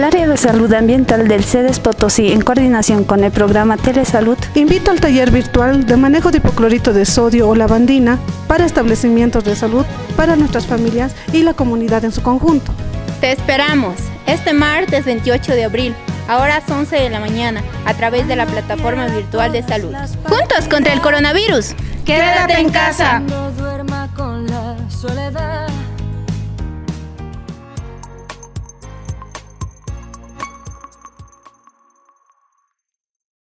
El área de salud ambiental del CEDES Potosí, en coordinación con el programa Telesalud, invita al taller virtual de manejo de hipoclorito de sodio o lavandina para establecimientos de salud para nuestras familias y la comunidad en su conjunto. Te esperamos este martes 28 de abril a horas 11 de la mañana a través de la plataforma virtual de salud. Juntos contra el coronavirus. Quédate en casa.